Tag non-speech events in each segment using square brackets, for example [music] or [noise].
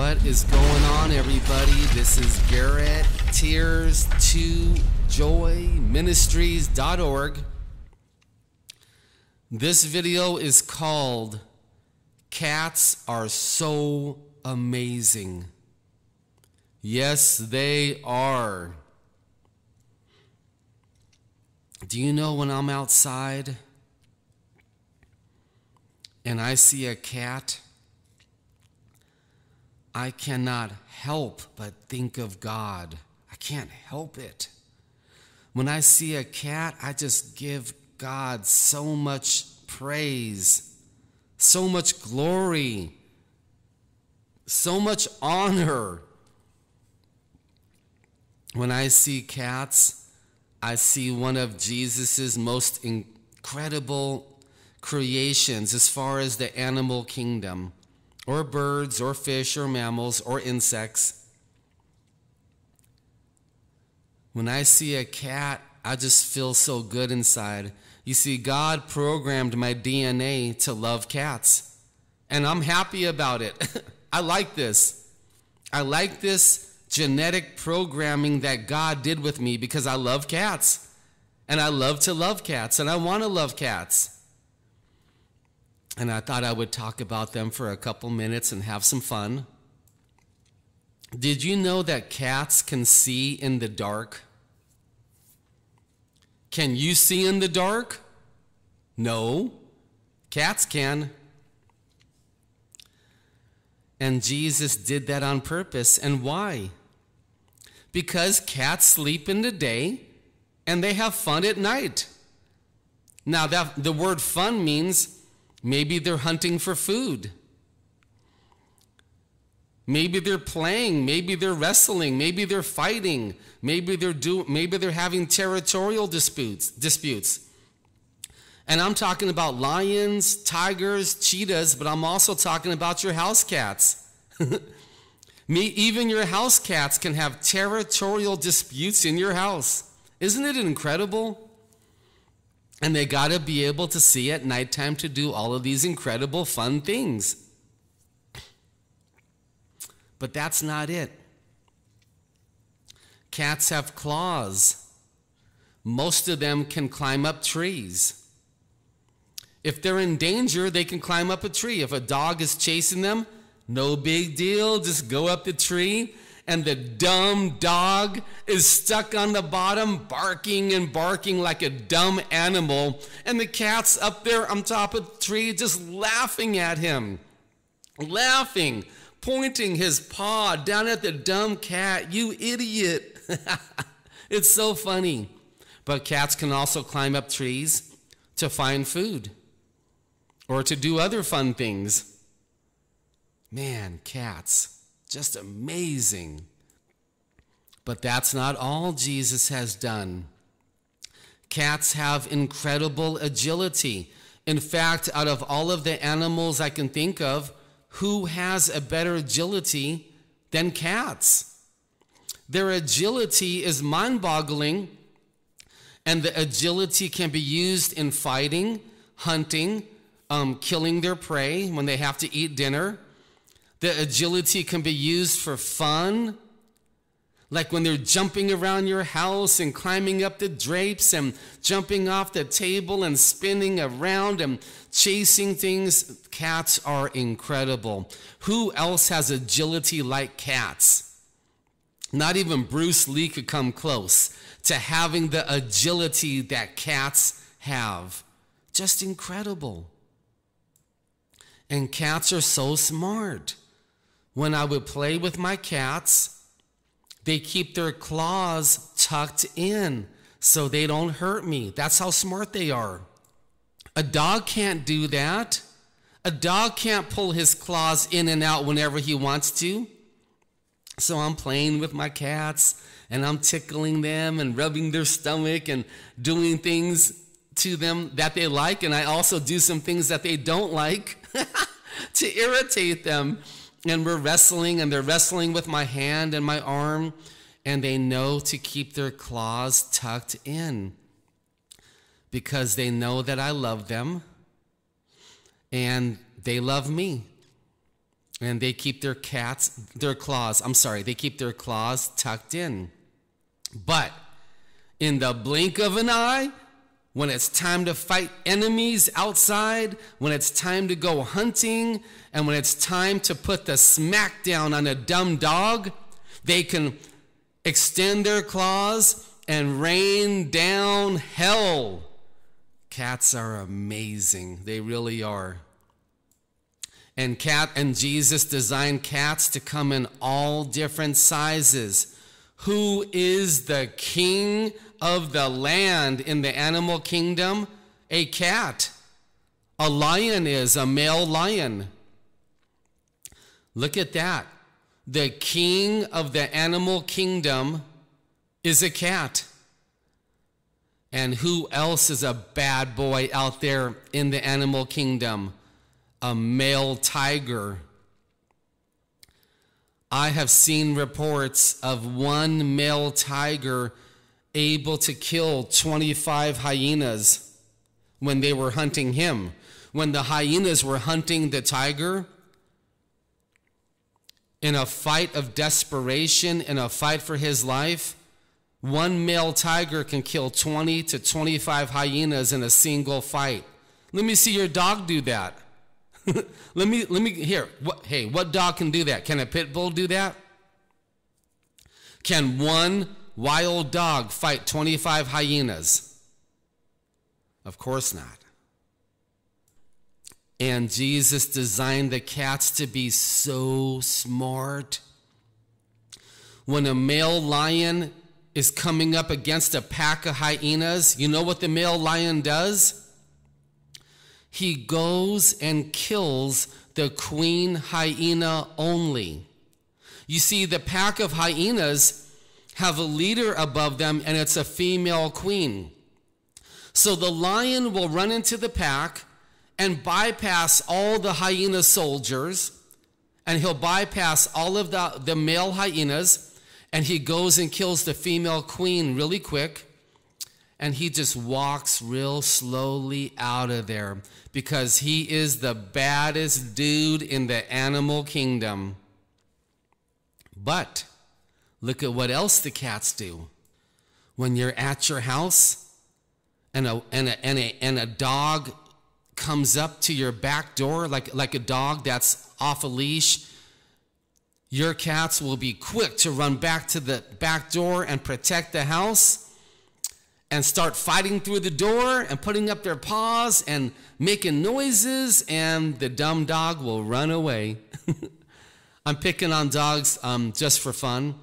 What is going on, everybody? This is Garrett, Tears to Joy Ministries.org. This video is called Cats Are So Amazing. Yes, they are. Do you know when I'm outside and I see a cat? I cannot help but think of God. I can't help it. When I see a cat, I just give God so much praise, so much glory, so much honor. When I see cats, I see one of Jesus's most incredible creations as far as the animal kingdom or birds, or fish, or mammals, or insects. When I see a cat, I just feel so good inside. You see, God programmed my DNA to love cats, and I'm happy about it. [laughs] I like this. I like this genetic programming that God did with me because I love cats, and I love to love cats, and I want to love cats and I thought I would talk about them for a couple minutes and have some fun. Did you know that cats can see in the dark? Can you see in the dark? No. Cats can. And Jesus did that on purpose. And why? Because cats sleep in the day and they have fun at night. Now, that, the word fun means Maybe they're hunting for food. Maybe they're playing, maybe they're wrestling, maybe they're fighting, maybe they're do, maybe they're having territorial disputes, disputes. And I'm talking about lions, tigers, cheetahs, but I'm also talking about your house cats. [laughs] Me, even your house cats can have territorial disputes in your house. Isn't it incredible? And they got to be able to see at nighttime to do all of these incredible, fun things. But that's not it. Cats have claws. Most of them can climb up trees. If they're in danger, they can climb up a tree. If a dog is chasing them, no big deal. Just go up the tree and the dumb dog is stuck on the bottom, barking and barking like a dumb animal, and the cat's up there on top of the tree just laughing at him. Laughing, pointing his paw down at the dumb cat. You idiot. [laughs] it's so funny. But cats can also climb up trees to find food or to do other fun things. Man, cats. Just amazing. But that's not all Jesus has done. Cats have incredible agility. In fact, out of all of the animals I can think of, who has a better agility than cats? Their agility is mind boggling, and the agility can be used in fighting, hunting, um, killing their prey when they have to eat dinner the agility can be used for fun, like when they're jumping around your house and climbing up the drapes and jumping off the table and spinning around and chasing things. Cats are incredible. Who else has agility like cats? Not even Bruce Lee could come close to having the agility that cats have. Just incredible. And cats are so smart when I would play with my cats, they keep their claws tucked in so they don't hurt me. That's how smart they are. A dog can't do that. A dog can't pull his claws in and out whenever he wants to. So I'm playing with my cats and I'm tickling them and rubbing their stomach and doing things to them that they like. And I also do some things that they don't like [laughs] to irritate them and we're wrestling, and they're wrestling with my hand and my arm, and they know to keep their claws tucked in because they know that I love them and they love me. And they keep their cats, their claws, I'm sorry, they keep their claws tucked in. But in the blink of an eye, when it's time to fight enemies outside, when it's time to go hunting, and when it's time to put the smack down on a dumb dog, they can extend their claws and rain down hell. Cats are amazing. They really are. And cat and Jesus designed cats to come in all different sizes. Who is the king of the land in the animal kingdom? A cat. A lion is a male lion. Look at that. The king of the animal kingdom is a cat. And who else is a bad boy out there in the animal kingdom? A male tiger. I have seen reports of one male tiger able to kill 25 hyenas when they were hunting him. When the hyenas were hunting the tiger, in a fight of desperation, in a fight for his life, one male tiger can kill 20 to 25 hyenas in a single fight. Let me see your dog do that. [laughs] let me let me here. What, hey, what dog can do that? Can a pit bull do that? Can one wild dog fight 25 hyenas? Of course not. And Jesus designed the cats to be so smart. When a male lion is coming up against a pack of hyenas, you know what the male lion does? He goes and kills the queen hyena only. You see, the pack of hyenas have a leader above them, and it's a female queen. So the lion will run into the pack and bypass all the hyena soldiers, and he'll bypass all of the, the male hyenas, and he goes and kills the female queen really quick, and he just walks real slowly out of there because he is the baddest dude in the animal kingdom. But look at what else the cats do. When you're at your house and a, and a, and a, and a dog comes up to your back door like, like a dog that's off a leash, your cats will be quick to run back to the back door and protect the house and start fighting through the door and putting up their paws and making noises, and the dumb dog will run away. [laughs] I'm picking on dogs um, just for fun.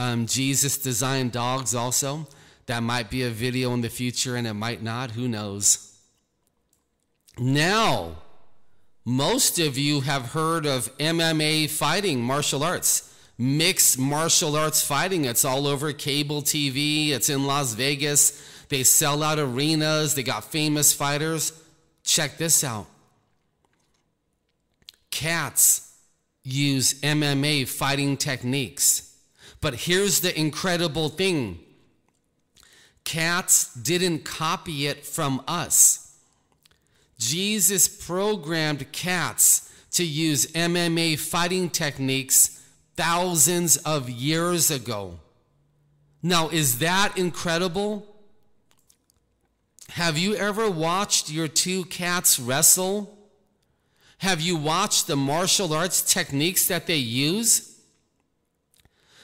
Um, Jesus designed dogs also. That might be a video in the future, and it might not. Who knows? Now, most of you have heard of MMA fighting, martial arts, mixed martial arts fighting. It's all over cable TV, it's in Las Vegas. They sell out arenas, they got famous fighters. Check this out cats use MMA fighting techniques. But here's the incredible thing cats didn't copy it from us. Jesus programmed cats to use MMA fighting techniques thousands of years ago. Now, is that incredible? Have you ever watched your two cats wrestle? Have you watched the martial arts techniques that they use?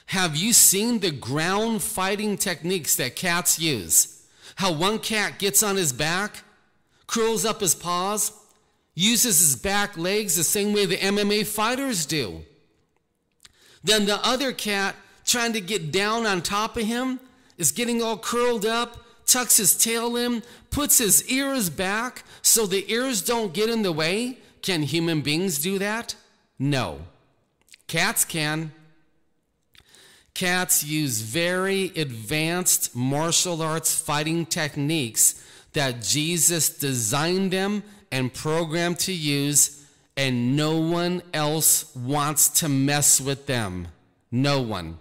Have you seen the ground fighting techniques that cats use? How one cat gets on his back curls up his paws, uses his back legs the same way the MMA fighters do. Then the other cat, trying to get down on top of him, is getting all curled up, tucks his tail in, puts his ears back so the ears don't get in the way. Can human beings do that? No. Cats can. Cats use very advanced martial arts fighting techniques that Jesus designed them and programmed to use, and no one else wants to mess with them. No one.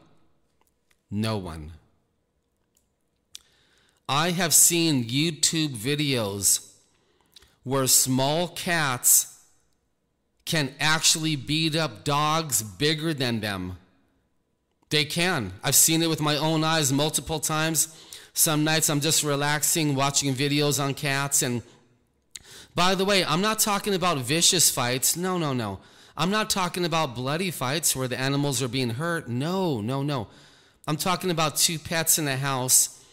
No one. I have seen YouTube videos where small cats can actually beat up dogs bigger than them. They can. I've seen it with my own eyes multiple times. Some nights I'm just relaxing, watching videos on cats. And by the way, I'm not talking about vicious fights. No, no, no. I'm not talking about bloody fights where the animals are being hurt. No, no, no. I'm talking about two pets in a house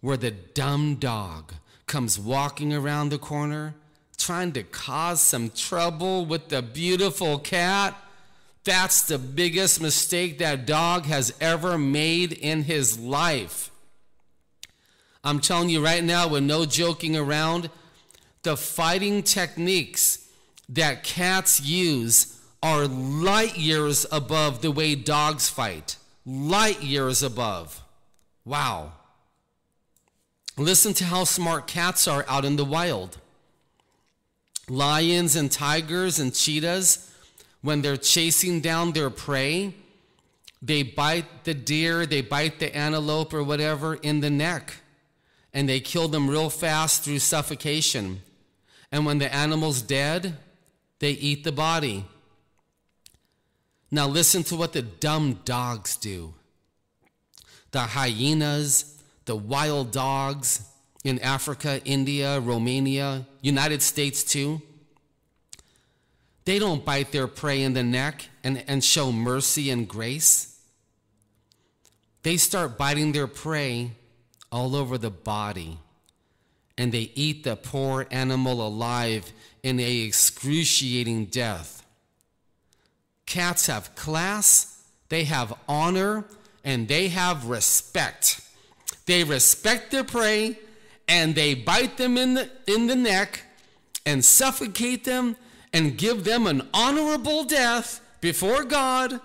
where the dumb dog comes walking around the corner trying to cause some trouble with the beautiful cat. That's the biggest mistake that dog has ever made in his life. I'm telling you right now, with no joking around, the fighting techniques that cats use are light years above the way dogs fight. Light years above. Wow. Listen to how smart cats are out in the wild. Lions and tigers and cheetahs, when they're chasing down their prey, they bite the deer, they bite the antelope or whatever in the neck, and they kill them real fast through suffocation. And when the animal's dead, they eat the body. Now, listen to what the dumb dogs do. The hyenas, the wild dogs in Africa, India, Romania, United States too. They don't bite their prey in the neck and, and show mercy and grace. They start biting their prey all over the body and they eat the poor animal alive in a excruciating death. Cats have class, they have honor, and they have respect. They respect their prey and they bite them in the, in the neck and suffocate them and give them an honorable death before God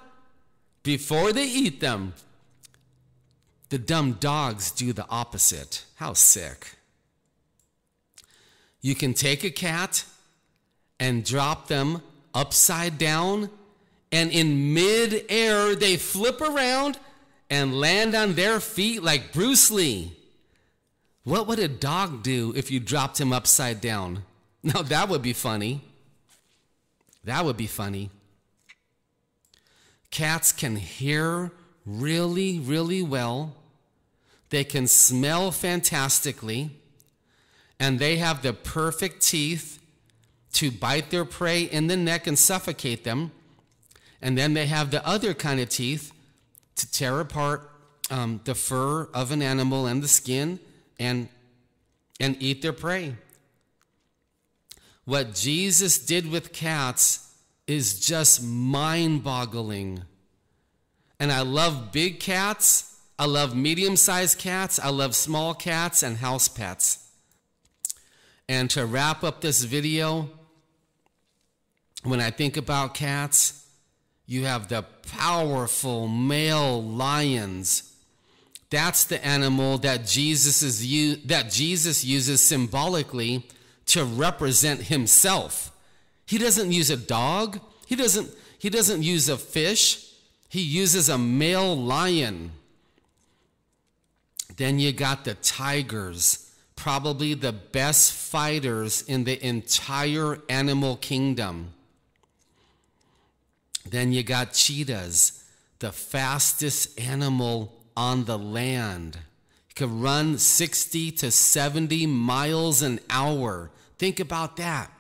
before they eat them. The dumb dogs do the opposite. How sick. You can take a cat and drop them upside down, and in mid-air they flip around and land on their feet like Bruce Lee. What would a dog do if you dropped him upside down? [laughs] Now that would be funny. That would be funny. Cats can hear really, really well. They can smell fantastically. And they have the perfect teeth to bite their prey in the neck and suffocate them. And then they have the other kind of teeth to tear apart um, the fur of an animal and the skin and, and eat their prey. What Jesus did with cats is just mind boggling. And I love big cats, I love medium sized cats, I love small cats and house pets. And to wrap up this video, when I think about cats, you have the powerful male lions. That's the animal that Jesus is that Jesus uses symbolically to represent himself. He doesn't use a dog. He doesn't, he doesn't use a fish. He uses a male lion. Then you got the tigers, probably the best fighters in the entire animal kingdom. Then you got cheetahs, the fastest animal on the land. Could run 60 to 70 miles an hour. Think about that.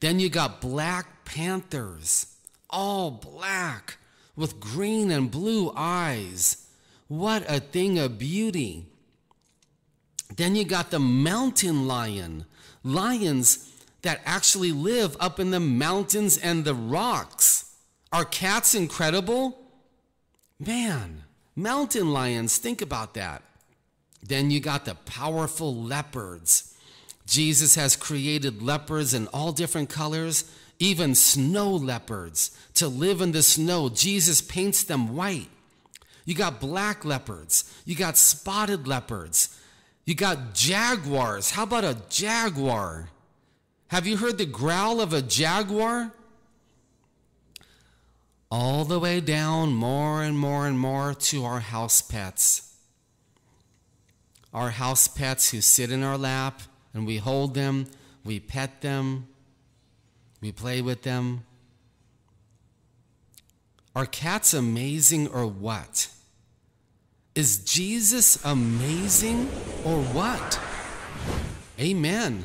Then you got black panthers, all black with green and blue eyes. What a thing of beauty. Then you got the mountain lion, lions that actually live up in the mountains and the rocks. Are cats incredible? Man, mountain lions, think about that. Then you got the powerful leopards. Jesus has created leopards in all different colors, even snow leopards to live in the snow. Jesus paints them white. You got black leopards, you got spotted leopards, you got jaguars. How about a jaguar? Have you heard the growl of a jaguar? all the way down more and more and more to our house pets. Our house pets who sit in our lap and we hold them, we pet them, we play with them. Are cats amazing or what? Is Jesus amazing or what? Amen.